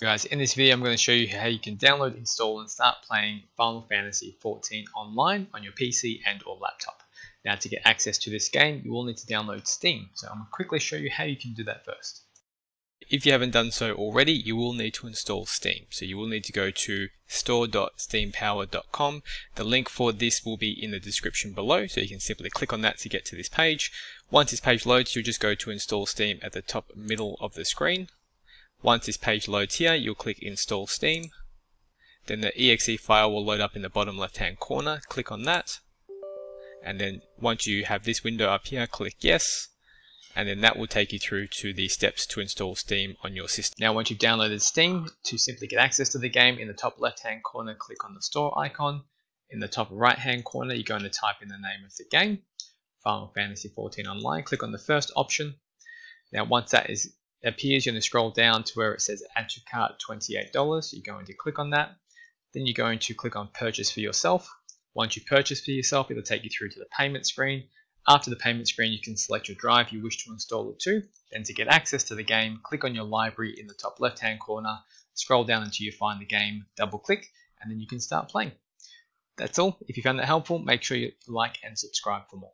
Guys, in this video I'm going to show you how you can download, install and start playing Final Fantasy XIV online on your PC and or laptop. Now to get access to this game you will need to download Steam, so I'm going to quickly show you how you can do that first. If you haven't done so already, you will need to install Steam. So you will need to go to store.steampowered.com. The link for this will be in the description below, so you can simply click on that to get to this page. Once this page loads, you'll just go to install Steam at the top middle of the screen. Once this page loads here, you'll click Install Steam. Then the exe file will load up in the bottom left hand corner. Click on that. And then once you have this window up here, click Yes. And then that will take you through to the steps to install Steam on your system. Now once you've downloaded Steam, to simply get access to the game, in the top left hand corner, click on the store icon. In the top right hand corner, you're going to type in the name of the game, Final Fantasy XIV Online. Click on the first option. Now once that is appears, you're going to scroll down to where it says add to cart $28. You're going to click on that. Then you're going to click on purchase for yourself. Once you purchase for yourself, it'll take you through to the payment screen. After the payment screen, you can select your drive you wish to install it to. Then to get access to the game, click on your library in the top left hand corner, scroll down until you find the game, double click, and then you can start playing. That's all. If you found that helpful, make sure you like and subscribe for more.